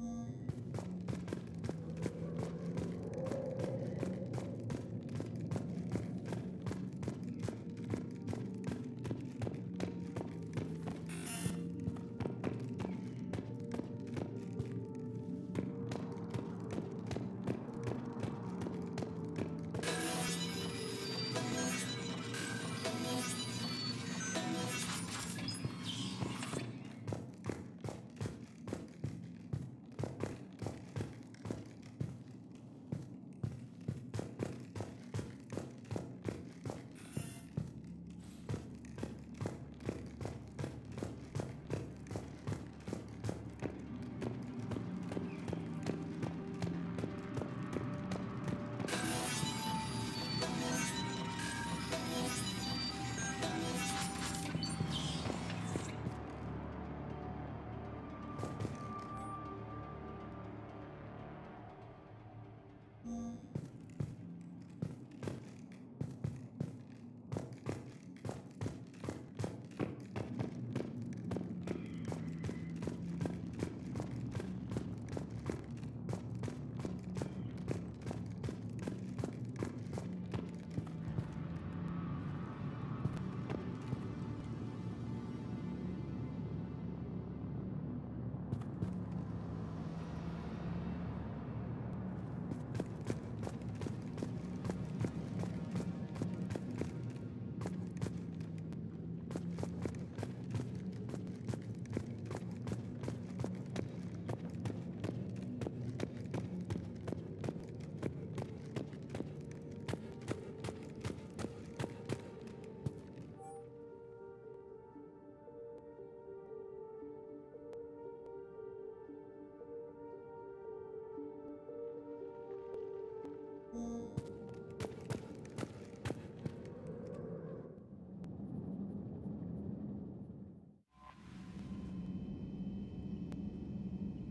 Amém. Mm-hmm.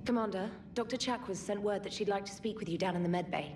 Commander, Dr. Chakwas sent word that she'd like to speak with you down in the medbay.